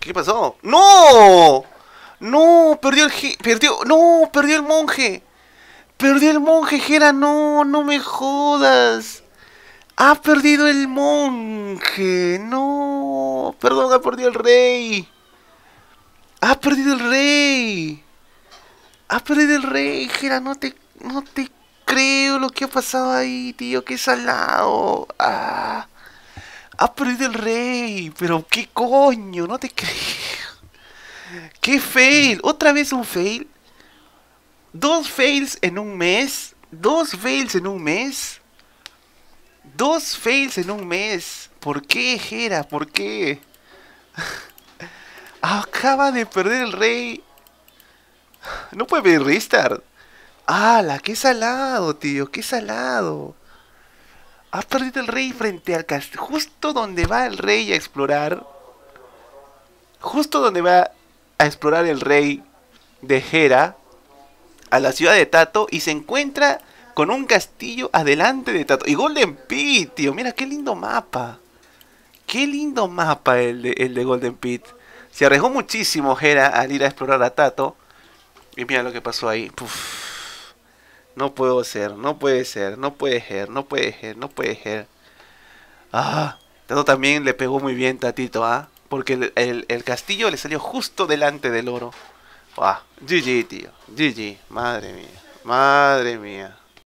¿Qué pasó? ¡No! ¡No! Perdió el... Perdió... ¡No! Perdió el monje. Perdió el monje, Jera. No, no me jodas. Ha perdido el monje. No. Perdón, ha perdido el rey. Ha perdido el rey. Ha perdido el rey, Jera. No te, no te creo lo que ha pasado ahí, tío. Qué salado. Ah. Ha perdido el rey. Pero qué coño. No te creo. ¡Qué fail! ¿Otra vez un fail? ¿Dos fails en un mes? ¿Dos fails en un mes? Dos fails en un mes. ¿Por qué, Jera? ¿Por qué? Acaba de perder el rey. No puede pedir restart. ¡Hala! ¡Qué salado, tío! ¡Qué salado! Ha perdido el rey frente al castillo. Justo donde va el rey a explorar. Justo donde va a explorar el rey de Hera a la ciudad de Tato y se encuentra con un castillo adelante de Tato. Y Golden Pit, tío, mira qué lindo mapa. Qué lindo mapa el de, Golden Pit. Se arriesgó muchísimo Hera al ir a explorar a Tato. Y mira lo que pasó ahí. No puedo ser, no puede ser, no puede ser, no puede ser, no puede ser. Ah, Tato también le pegó muy bien Tatito, ¿ah? Porque el, castillo le salió justo delante del oro. Ah, GG, tío. GG. Madre mía. Madre mía.